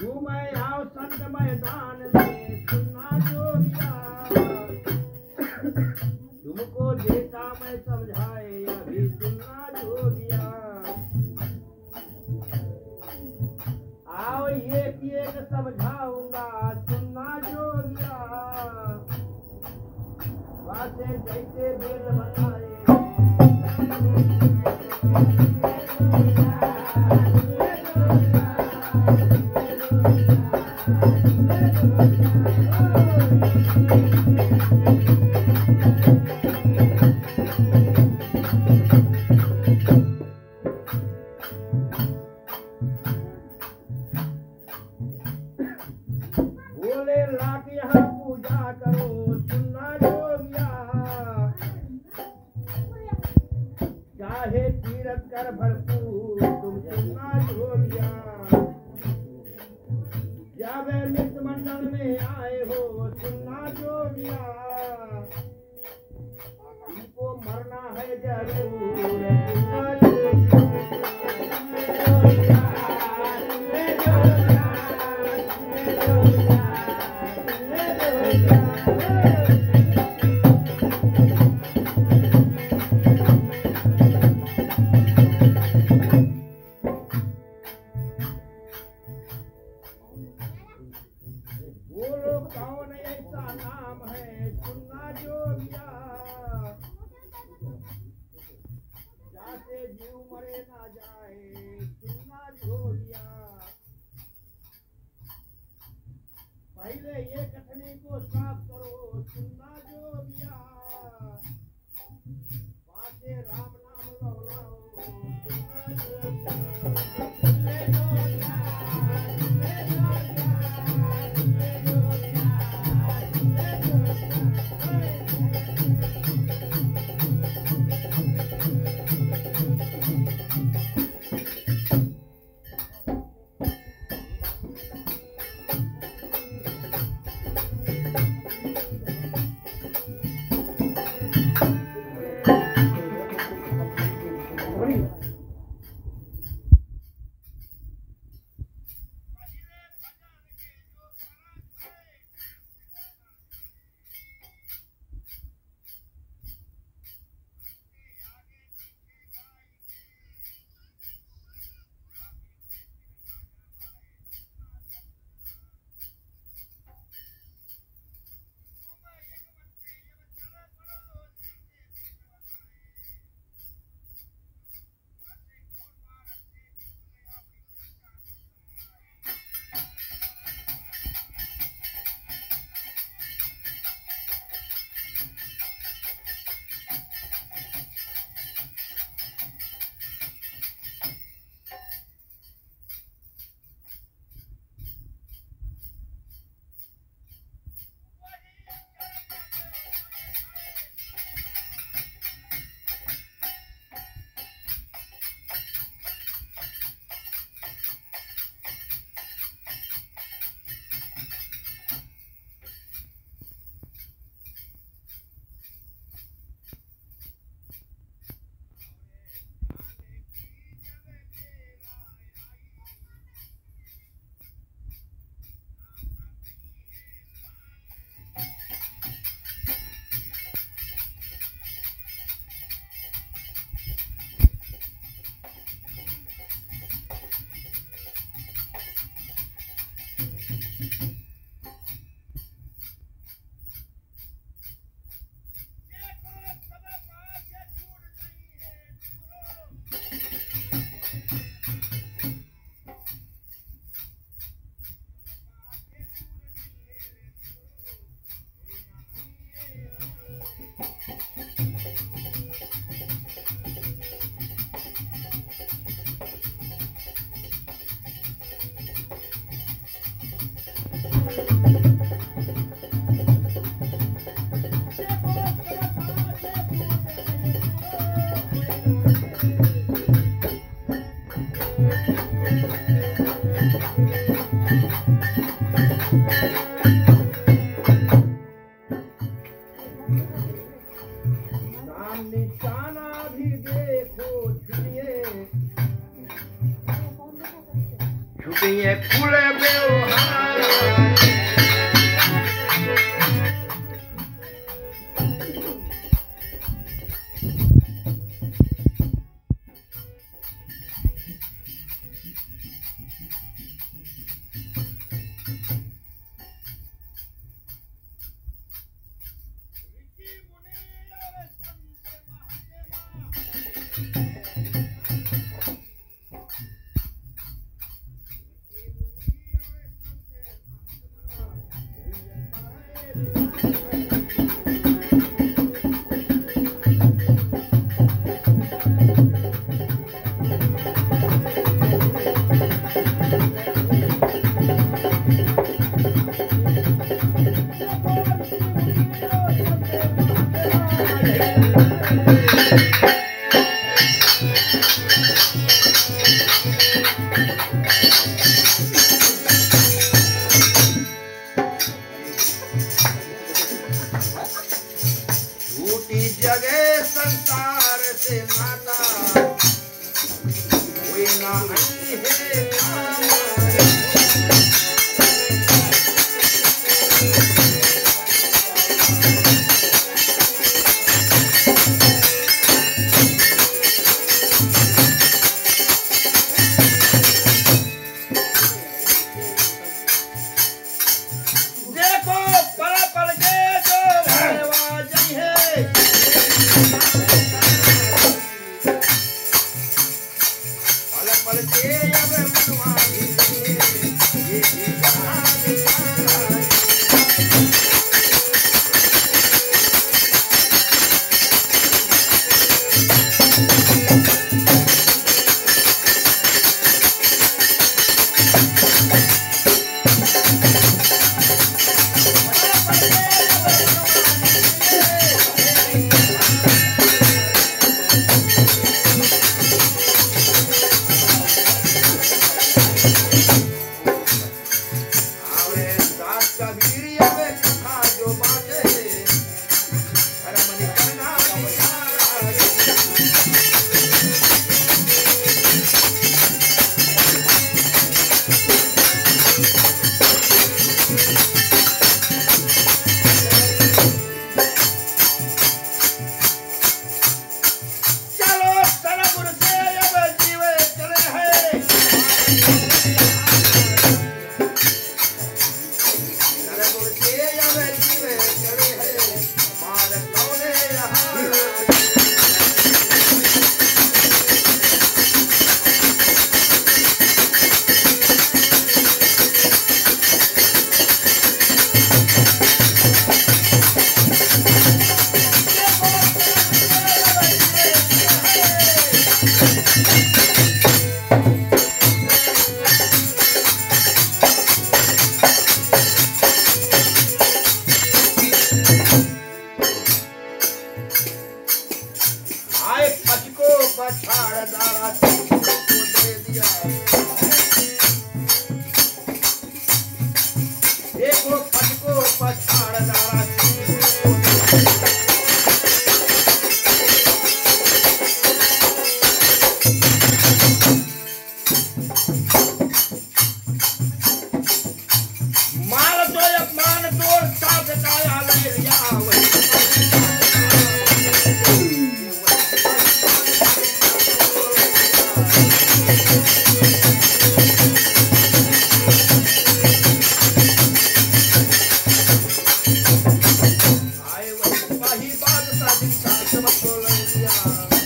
घूमे आओ संत मैदान में बातें जैसे वेद जब मित्र मंडल में आए हो सुनना जोगिया जीव मरे ना जाए चूना झोलिया पहले ये कथनी को साफ़ करो चूना जोगिया बातें राम जगह संसार से माता। कोई ना Bahia, Bahia, Bahia, Bahia, Bahia, Bahia, Bahia,